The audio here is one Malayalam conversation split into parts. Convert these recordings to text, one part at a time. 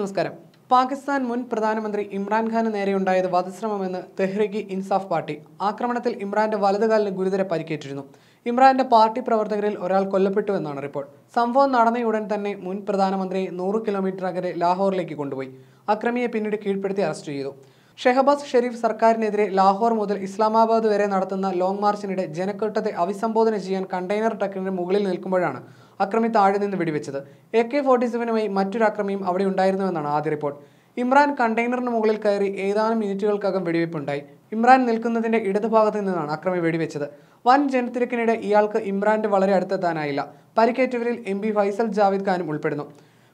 നമസ്കാരം. പാകിസ്ഥാൻ മുൻ പ്രധാനമന്ത്രി ഇമ്രാൻഖാന് നേരെയുണ്ടായത് വധശ്രമമെന്ന് തെഹ്രിക്ക് ഇൻസാഫ് പാർട്ടി ആക്രമണത്തിൽ ഇമ്രാന്റെ വലതുകാലിന് ഗുരുതര പരിക്കേറ്റിരുന്നു. ഇമ്രാന്റെ പാർട്ടി പ്രവർത്തകരിൽ ഒരാൾ കൊല്ലപ്പെട്ടു എന്നാണ് റിപ്പോർട്ട്. സംഭവം നടന്നയുടൻ തന്നെ മുൻ പ്രധാനമന്ത്രിയെ നൂറ് കിലോമീറ്റർ അകലെ ലാഹോറിലേക്ക് കൊണ്ടുപോയി. അക്രമിയെ പിന്നീട് കീഴ്പ്പെടുത്തി അറസ്റ്റ് ചെയ്തു. ഷെഹബാസ് ഷെരീഫ് സർക്കാരിനെതിരെ ലാഹോർ മുതൽ ഇസ്ലാമാബാദ് വരെ നടത്തുന്ന ലോങ് മാർച്ചിനിടെ ജനക്കൂട്ടത്തെ അഭിസംബോധന ചെയ്യാൻ കണ്ടെയ്നർ ട്രക്കിന് മുകളിൽ നിൽക്കുമ്പോഴാണ് അക്രമി താഴെ നിന്ന് വെടിവെച്ചത്. എ കെ ഫോർട്ടി സെവനുമായി മറ്റൊരു അക്രമിയും അവിടെ ഉണ്ടായിരുന്നുവെന്നാണ് ആദ്യ റിപ്പോർട്ട്. ഇമ്രാൻ കണ്ടെയ്നറിന് മുകളിൽ കയറി ഏതാനും മിനിറ്റുകൾക്കകം വെടിവെപ്പുണ്ടായി. ഇമ്രാൻ നിൽക്കുന്നതിന്റെ ഇടതുഭാഗത്ത് നിന്നാണ് അക്രമി വെടിവെച്ചത്. വൻ ജനത്തിരക്കിനിടെ ഇയാൾക്ക് ഇമ്രാന്റെ വളരെ അടുത്തെത്താനായില്ല. പരിക്കേറ്റവരിൽ എം പി ഫൈസൽ ജാവേദ് ഖാനും ഉൾപ്പെടുന്നു.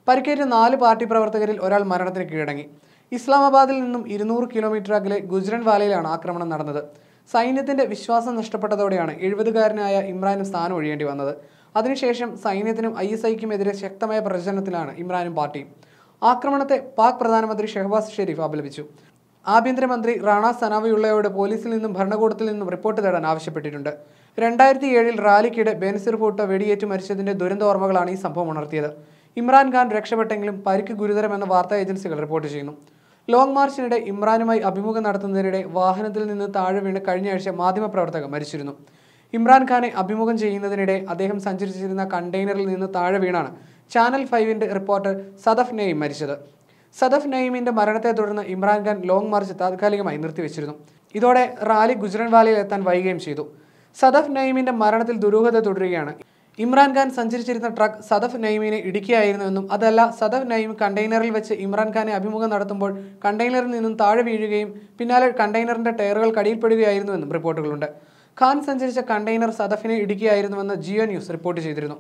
പരിക്കേറ്റ നാല് പാർട്ടി പ്രവർത്തകരിൽ ഒരാൾ മരണത്തിന് കീഴടങ്ങി. ഇസ്ലാമാബാദിൽ നിന്നും ഇരുന്നൂറ് കിലോമീറ്റർ അകലെ ഗുജ്റൻ വാലയിലാണ് ആക്രമണം നടന്നത്. സൈന്യത്തിന്റെ വിശ്വാസം നഷ്ടപ്പെട്ടതോടെയാണ് എഴുപതുകാരനായ ഇമ്രാനും സ്ഥാനം ഒഴിയേണ്ടി വന്നത്. അതിനുശേഷം സൈന്യത്തിനും ഐ എസ് ഐക്കുമെതിരെ ശക്തമായ പ്രചരണത്തിലാണ് ഇമ്രാനും പാർട്ടിയും ആക്രമണത്തെ പാക് പ്രധാനമന്ത്രി ഷെഹബാസ് ഷെരീഫ് അപലപിച്ചു. ആഭ്യന്തരമന്ത്രി റാണ സനാവിയുള്ളയോട് പോലീസിൽ നിന്നും ഭരണകൂടത്തിൽ നിന്നും റിപ്പോർട്ട് തേടാൻ ആവശ്യപ്പെട്ടിട്ടുണ്ട്. രണ്ടായിരത്തി ഏഴിൽ റാലിക്കിടെ ബെൻസിർ ഭൂട്ടോ വെടിയേറ്റ് മരിച്ചതിന്റെ ദുരന്ത ഓർമ്മകളാണ് ഈ സംഭവം ഉണർത്തിയത്. ഇമ്രാൻഖാൻ രക്ഷപ്പെട്ടെങ്കിലും പരിക്ക് ഗുരുതരമെന്ന വാർത്താ ഏജൻസികൾ റിപ്പോർട്ട് ചെയ്യുന്നു. ലോങ് മാർച്ചിനിടെ ഇമ്രാനുമായി അഭിമുഖം നടത്തുന്നതിനിടെ വാഹനത്തിൽ നിന്ന് താഴെ വീണ് കഴിഞ്ഞയാഴ്ച മാധ്യമപ്രവർത്തകർ മരിച്ചിരുന്നു. ഇമ്രാൻഖാനെ അഭിമുഖം ചെയ്യുന്നതിനിടെ അദ്ദേഹം സഞ്ചരിച്ചിരുന്ന കണ്ടെയ്നറിൽ നിന്ന് താഴെ വീണാണ് ചാനൽ ഫൈവിന്റെ റിപ്പോർട്ടർ സദഫ് നെയ്ം മരിച്ചത്. സദഫ് നയിമിന്റെ മരണത്തെ തുടർന്ന് ഇമ്രാൻഖാൻ ലോങ് മാർച്ച് താൽക്കാലികമായി നിർത്തിവെച്ചിരുന്നു. ഇതോടെ റാലി ഗുജറൻവാലയിൽ എത്താൻ വൈകുകയും ചെയ്തു. സദഫ് നയിമിന്റെ മരണത്തിൽ ദുരൂഹത തുടരുകയാണ്. ഇമ്രാൻഖാൻ സഞ്ചരിച്ചിരുന്ന ട്രക്ക് സദഫ് നെയ്മിനെ ഇടിക്കുകയായിരുന്നുവെന്നും അതല്ല സദഫ് നെയ്മ് കണ്ടെയ്നറിൽ വെച്ച് ഇമ്രാൻഖാനെ അഭിമുഖം നടത്തുമ്പോൾ കണ്ടെയ്നറിൽ നിന്നും താഴെ വീഴുകയും പിന്നാലെ കണ്ടെയ്നറിന്റെ ടയറുകൾ കടിയിൽപ്പെടുകയായിരുന്നുവെന്നും റിപ്പോർട്ടുകളുണ്ട്. ഖാൻ സഞ്ചരിച്ച കണ്ടെയ്നർ സദഫിനെ ഇടുക്കിയായിരുന്നുവെന്ന് ജിയോ ന്യൂസ് റിപ്പോർട്ട് ചെയ്തിരുന്നു.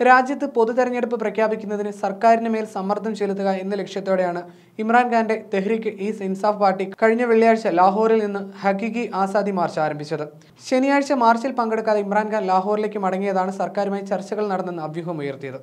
രാജ്യത്ത് പൊതു തെരഞ്ഞെടുപ്പ് പ്രഖ്യാപിക്കുന്നതിന് സർക്കാരിന് മേൽ സമ്മർദ്ദം ചെലുത്തുക എന്ന ലക്ഷ്യത്തോടെയാണ് ഇമ്രാൻഖാന്റെ തെഹ്രിക്ക് ഈസ് ഇൻസാഫ് പാർട്ടി കഴിഞ്ഞ വെള്ളിയാഴ്ച ലാഹോറിൽ നിന്ന് ഹക്കിഗി ആസാദി മാർച്ച് ആരംഭിച്ചത്. ശനിയാഴ്ച മാർച്ചിൽ പങ്കെടുക്കാതെ ഇമ്രാൻഖാൻ ലാഹോറിലേക്ക് മടങ്ങിയതാണ് സർക്കാരുമായി ചർച്ചകൾ നടന്നെന്ന് അഭ്യൂഹമുയർത്തിയത്.